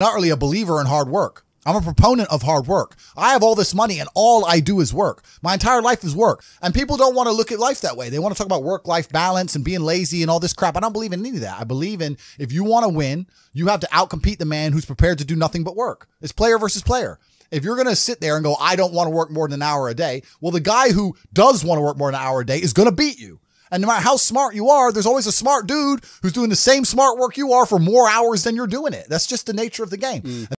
not really a believer in hard work. I'm a proponent of hard work. I have all this money and all I do is work. My entire life is work. And people don't want to look at life that way. They want to talk about work life balance and being lazy and all this crap. I don't believe in any of that. I believe in if you want to win, you have to outcompete the man who's prepared to do nothing but work. It's player versus player. If you're going to sit there and go, I don't want to work more than an hour a day, well, the guy who does want to work more than an hour a day is going to beat you. And no matter how smart you are, there's always a smart dude who's doing the same smart work you are for more hours than you're doing it. That's just the nature of the game. Mm.